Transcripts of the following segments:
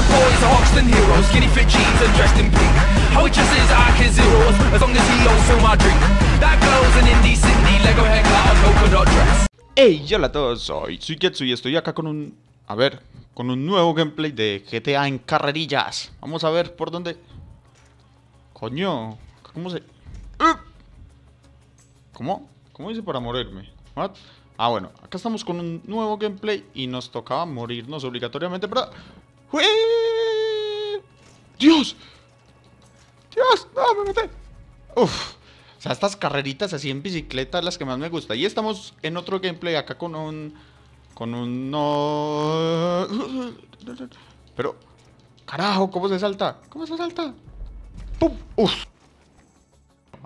Fat boys are Hoxton heroes, skinny fit jeans and dressed in pink. How just is, I can zeros, as long as he owns fill my drink. That girl's an indie Cindy, Lego haircut, polka dot dress. Hey, hola a todos, soy Suigetsu y estoy acá con un... A ver, con un nuevo gameplay de GTA en carrerillas. Vamos a ver por dónde... Coño, ¿cómo se...? ¿Cómo? ¿Cómo hice para morirme? What? Ah, bueno, acá estamos con un nuevo gameplay y nos tocaba morirnos obligatoriamente, pero... ¡Uy! ¡Dios! ¡Dios! ¡No, me maté! Uf. O sea, estas carreritas así en bicicleta las que más me gusta. Y estamos en otro gameplay acá con un... Con un... No... Pero... Carajo, ¿cómo se salta? ¿Cómo se salta? ¡Pum! ¡Uf!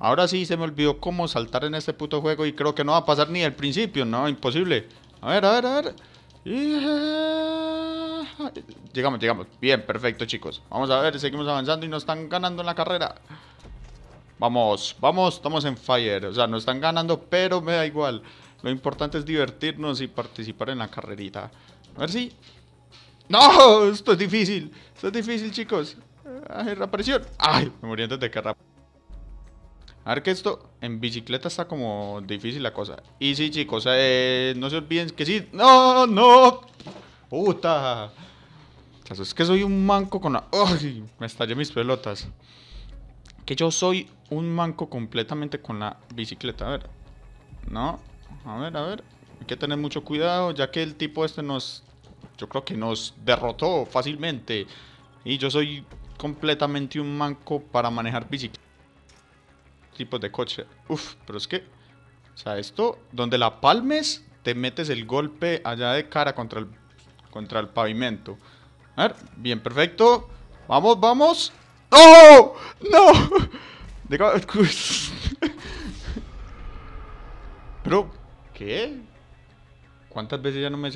Ahora sí se me olvidó cómo saltar en este puto juego y creo que no va a pasar ni al principio, ¿no? Imposible. A ver, a ver, a ver. Llegamos, llegamos. Bien, perfecto, chicos. Vamos a ver, seguimos avanzando y nos están ganando en la carrera. Vamos, vamos, estamos en fire. O sea, nos están ganando, pero me da igual. Lo importante es divertirnos y participar en la carrerita. A ver si... ¡No! Esto es difícil. Esto es difícil, chicos. Ay, reaparición. Ay, me morí antes de que rap... A ver que esto en bicicleta está como difícil la cosa. Y sí, chicos, eh, no se olviden que sí. ¡No, no! ¡Puta! Es que soy un manco con la... ¡Ay! Me estallé mis pelotas. Que yo soy un manco completamente con la bicicleta. A ver. No. A ver, a ver. Hay que tener mucho cuidado, ya que el tipo este nos... Yo creo que nos derrotó fácilmente. Y yo soy completamente un manco para manejar bicicleta tipos de coche. Uf, pero es que, o sea, esto, donde la palmes, te metes el golpe allá de cara contra el, contra el pavimento. A ver, bien, perfecto. Vamos, vamos. ¡No! ¡No! Pero, ¿qué? ¿Cuántas veces ya no me,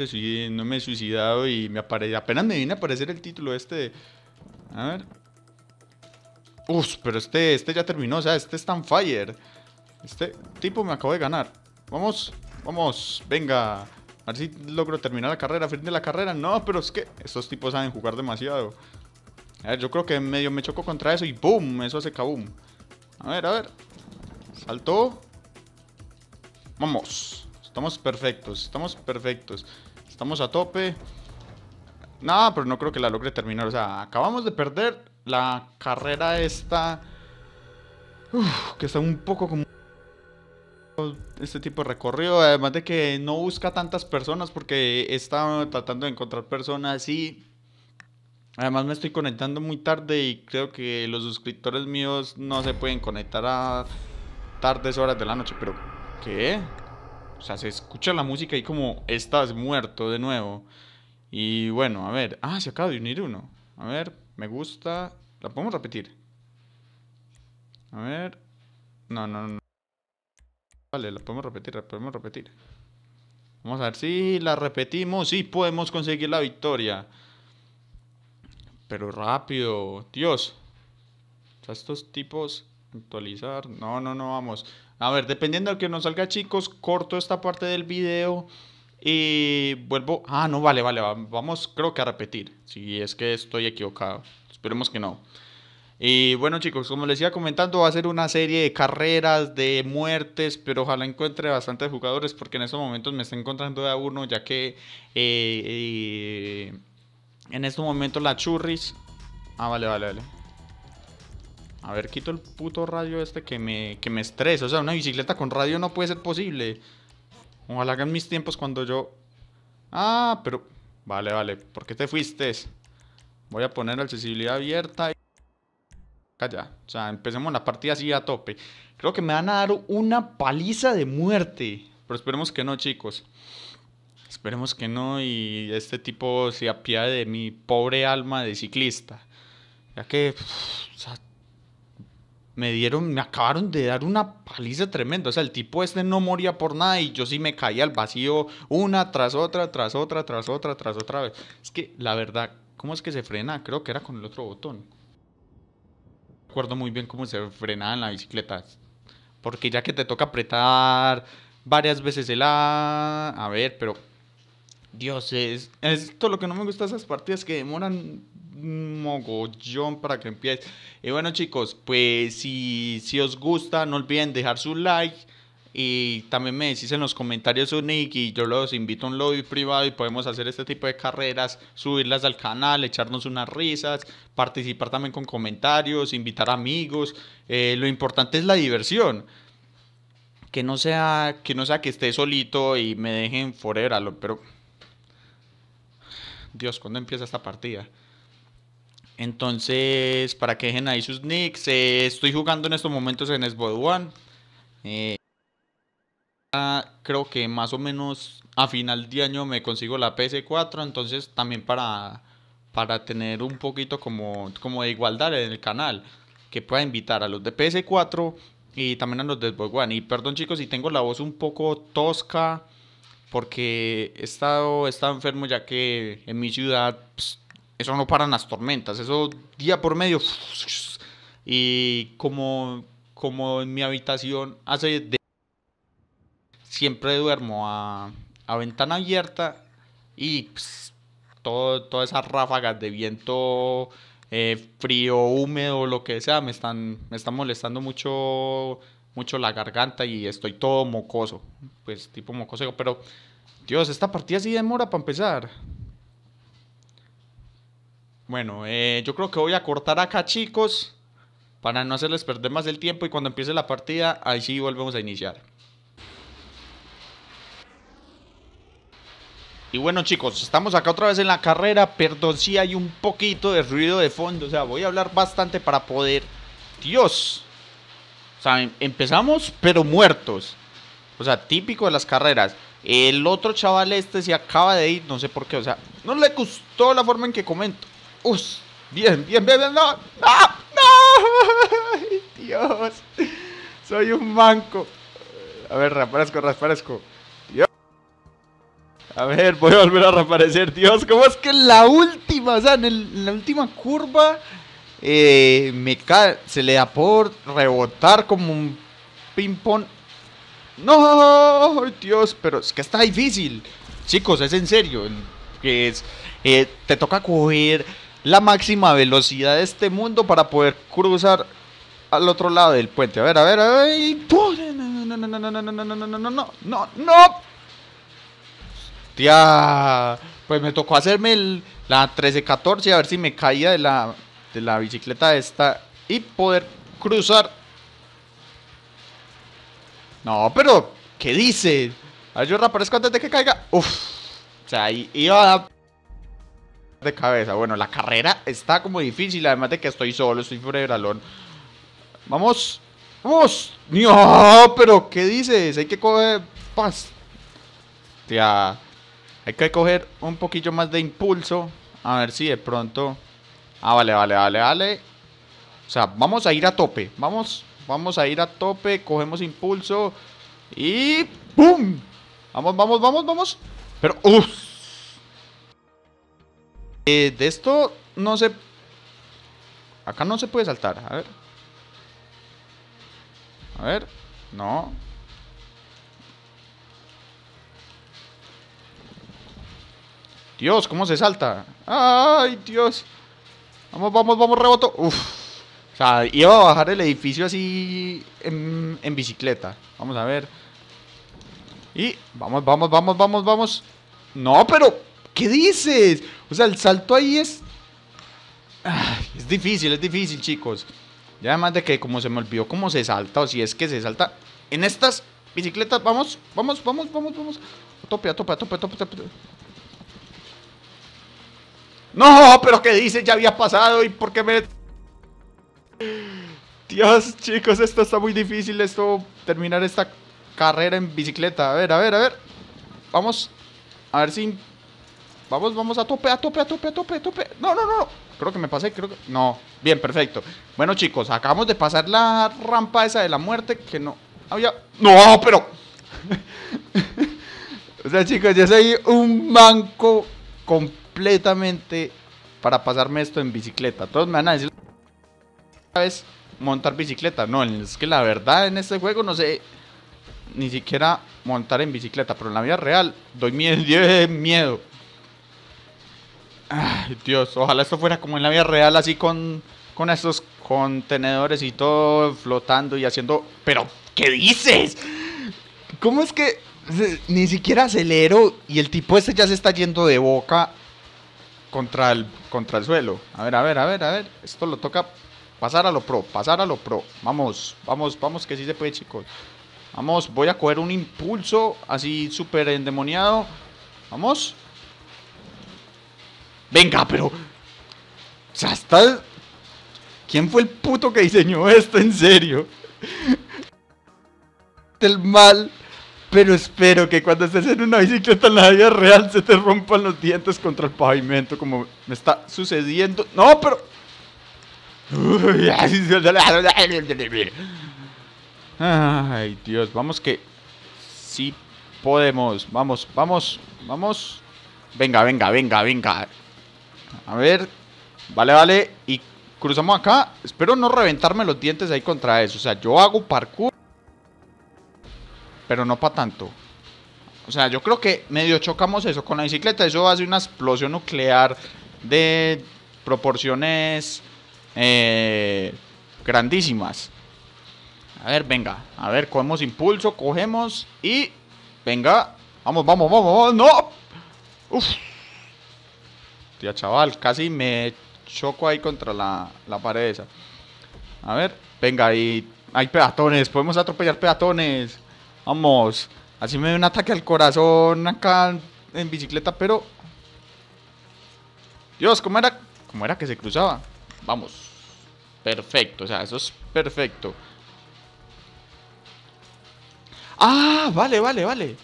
no me he suicidado y me aparece, apenas me viene a aparecer el título este? A ver, Uf, pero este, este ya terminó, o sea, este está en fire. Este tipo me acabó de ganar. Vamos, vamos, venga. A ver si logro terminar la carrera, fin de la carrera. No, pero es que estos tipos saben jugar demasiado. A ver, yo creo que medio me choco contra eso y ¡boom! Eso hace kaboom. A ver, a ver. Saltó. Vamos. Estamos perfectos, estamos perfectos. Estamos a tope. No, pero no creo que la logre terminar. O sea, acabamos de perder la carrera esta... que está un poco como... Este tipo de recorrido, además de que no busca tantas personas porque está tratando de encontrar personas y... Además me estoy conectando muy tarde y creo que los suscriptores míos no se pueden conectar a tardes horas de la noche, pero ¿qué? O sea, se escucha la música y como estás muerto de nuevo. Y bueno, a ver, ah, se acaba de unir uno. A ver, me gusta. ¿La podemos repetir? A ver. No, no, no. Vale, la podemos repetir, la podemos repetir. Vamos a ver si la repetimos. Sí, podemos conseguir la victoria. Pero rápido. Dios. estos tipos. Actualizar. No, no, no, vamos. A ver, dependiendo de que nos salga, chicos, corto esta parte del video. Y vuelvo. Ah, no, vale, vale. Vamos, creo que a repetir. Si es que estoy equivocado. Esperemos que no. Y bueno chicos, como les iba comentando, va a ser una serie de carreras, de muertes, pero ojalá encuentre bastantes jugadores porque en estos momentos me está encontrando de a uno, ya que eh, eh, en estos momentos la churris... Ah, vale, vale, vale. A ver, quito el puto radio este que me, que me estresa. O sea, una bicicleta con radio no puede ser posible. Ojalá hagan mis tiempos cuando yo... Ah, pero... Vale, vale. ¿Por qué te fuiste? Voy a poner accesibilidad abierta. Calla. O sea, empecemos la partida así a tope. Creo que me van a dar una paliza de muerte. Pero esperemos que no, chicos. Esperemos que no y este tipo se apiade de mi pobre alma de ciclista. Ya que o sea, me dieron, me acabaron de dar una paliza tremenda. O sea, el tipo este no moría por nada y yo sí me caía al vacío una tras otra, tras otra, tras otra, tras otra vez. Es que la verdad, ¿Cómo es que se frena? Creo que era con el otro botón. Recuerdo muy bien cómo se frenaba en la bicicleta. Porque ya que te toca apretar varias veces el A... A ver, pero... Dios, es, esto lo que no me gusta esas partidas que demoran mogollón para que empiece. Y bueno chicos, pues si, si os gusta, no olviden dejar su like. Y también me decís en los comentarios nick y yo los invito a un lobby privado y podemos hacer este tipo de carreras, subirlas al canal, echarnos unas risas, participar también con comentarios, invitar amigos. Eh, lo importante es la diversión. Que no sea que no sea que esté solito y me dejen forever alone, pero Dios, ¿cuándo empieza esta partida? Entonces, para que dejen ahí sus nicks, eh, estoy jugando en estos momentos en Xbox One. Eh, creo que más o menos a final de año me consigo la PS4, entonces también para, para tener un poquito como, como de igualdad en el canal, que pueda invitar a los de PS4 y también a los de Xbox One. Y perdón chicos si tengo la voz un poco tosca, porque he estado, he estado enfermo ya que en mi ciudad pues, eso no paran las tormentas, eso día por medio. Y como, como en mi habitación hace... De siempre duermo a, ventana abierta y pues, todo, todas esas ráfagas de viento eh, frío, húmedo, lo que sea, me están, me molestando mucho, mucho la garganta y estoy todo mocoso, pues tipo mocoso, pero Dios, esta partida sí demora para empezar. Bueno, eh, yo creo que voy a cortar acá, chicos, para no hacerles perder más el tiempo y cuando empiece la partida, ahí sí volvemos a iniciar. Y bueno chicos, estamos acá otra vez en la carrera, perdón si hay un poquito de ruido de fondo, o sea, voy a hablar bastante para poder... Dios, o sea, em, empezamos pero muertos, o sea, típico de las carreras. El otro chaval este se acaba de ir, no sé por qué, o sea, no le gustó la forma en que comento. Uf, bien, bien, bien, bien, no, no, no, Dios, soy un manco. A ver, reaparezco, reaparezco. A ver, voy a volver a reaparecer. Dios, ¿cómo es que en la última, o sea, en, la última curva, eh, me cae, se le da por rebotar como un ping-pong. No, Dios, pero es que está difícil. Chicos, es en serio. Es, eh, te toca coger la máxima velocidad de este mundo para poder cruzar al otro lado del puente. A ver, a ver, a ver. No, no, no, no, no, no, no, no, no, no, no. Tía, pues me tocó hacerme el, la 1314 a ver si me caía de la, de la bicicleta esta y poder cruzar. No, pero, ¿qué dice? A ver, yo reaparezco antes de que caiga. Uf, o sea, iba de cabeza. Bueno, la carrera está como difícil, además de que estoy solo, estoy fuera de balón. Vamos, vamos. No, pero ¿qué dices? Hay que coger paz. Tía. Hay que coger un poquillo más de impulso. A ver si de pronto... Ah, vale, vale, vale, vale. O sea, vamos a ir a tope. Vamos, vamos a ir a tope. Cogemos impulso. Y... ¡Pum! Vamos, vamos, vamos, vamos. Pero... ¡Uf! Eh, de esto no se... Acá no se puede saltar. A ver. A ver. No. Dios, ¿cómo se salta? ¡Ay, Dios! Vamos, vamos, vamos, reboto. Uf. O sea, iba a bajar el edificio así en, bicicleta. Vamos a ver. Y vamos, vamos, vamos, vamos, vamos. No, pero, ¿qué dices? O sea, el salto ahí es... es difícil, es difícil, chicos. Ya además de que como se me olvidó cómo se salta, o si es que se salta en estas bicicletas, vamos, vamos, vamos, vamos, vamos. A tope, a tope, a tope, a tope, a tope. No, pero ¿qué dice? Ya había pasado y ¿por qué me...? Dios, chicos, esto está muy difícil, esto, terminar esta carrera en bicicleta. A ver, a ver, a ver. Vamos, a ver si... Vamos, vamos a tope, a tope, a tope, a tope, a tope. No, no, no. Creo que me pasé, creo que... No, bien, perfecto. Bueno, chicos, acabamos de pasar la rampa esa de la muerte que no había... No, pero... o sea, chicos, yo soy un manco completo completamente para pasarme esto en bicicleta. Todos me van a decir. Montar bicicleta. No, es que la verdad en este juego no sé ni siquiera montar en bicicleta, pero en la vida real doy miedo. miedo. Ay, Dios, ojalá esto fuera como en la vida real, así con, con estos contenedores y todo flotando y haciendo... Pero, ¿qué dices? ¿Cómo es que ni siquiera acelero y el tipo este ya se está yendo de boca contra el, contra el suelo? A ver, a ver, a ver, a ver. Esto lo toca pasar a lo pro, pasar a lo pro. Vamos, vamos, vamos, que sí se puede, chicos. Vamos, voy a coger un impulso así súper endemoniado. Vamos. Venga, pero... O sea, está... ¿Quién fue el puto que diseñó esto? En serio. Del mal. Pero espero que cuando estés en una bicicleta en la vida real se te rompan los dientes contra el pavimento como me está sucediendo. No, pero... Ay, Dios, vamos que... Sí podemos. Vamos, vamos, vamos. Venga, venga, venga, venga. A ver. Vale, vale. Y cruzamos acá. Espero no reventarme los dientes ahí contra eso. O sea, yo hago parkour. Pero no para tanto. O sea, yo creo que medio chocamos eso con la bicicleta. Eso hace una explosión nuclear de proporciones eh, grandísimas. A ver, venga. A ver, cogemos impulso, cogemos y... Venga. Vamos, vamos, vamos, vamos. ¡No! Uf. Tía, chaval, casi me choco ahí contra la, la pared esa. A ver, venga, ahí hay peatones. Podemos atropellar peatones. Vamos. Así me dio un ataque al corazón acá en bicicleta, pero... Dios, ¿cómo era? ¿Cómo era que se cruzaba? Vamos. Perfecto, o sea, eso es perfecto. Ah, vale, vale, vale.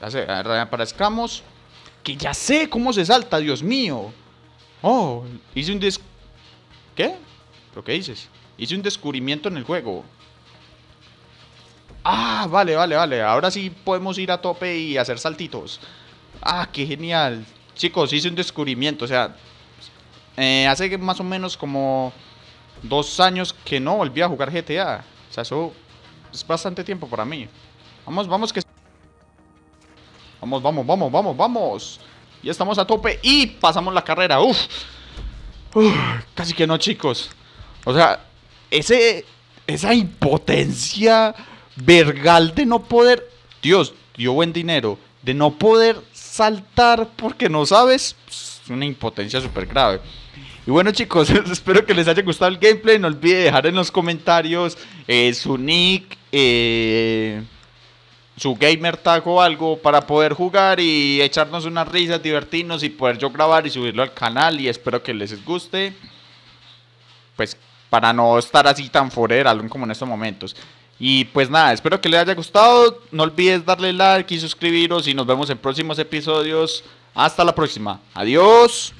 Ya sé, aparezcamos. Que ya sé cómo se salta, Dios mío. Oh, hice un des... ¿Qué? ¿Pero qué dices? Hice un descubrimiento en el juego. Ah, vale, vale, vale. Ahora sí podemos ir a tope y hacer saltitos. Ah, qué genial. Chicos, hice un descubrimiento. O sea, eh, hace más o menos como dos años que no volví a jugar GTA. O sea, eso es bastante tiempo para mí. Vamos, vamos que... Vamos, vamos, vamos, vamos, vamos. Ya estamos a tope y pasamos la carrera. Uf. Uf, casi que no, chicos. O sea, ese, esa impotencia vergal de no poder... Dios, dio buen dinero. De no poder saltar porque no sabes. Es una impotencia súper grave. Y bueno chicos, espero que les haya gustado el gameplay. No olviden dejar en los comentarios eh, su nick, eh, su gamer tag o algo para poder jugar y echarnos unas risas, divertirnos y poder yo grabar y subirlo al canal. Y espero que les guste. Pues para no estar así tan forever algo como en estos momentos. Y pues nada, espero que les haya gustado. No olvides darle like y suscribiros. Y nos vemos en próximos episodios. Hasta la próxima. Adiós.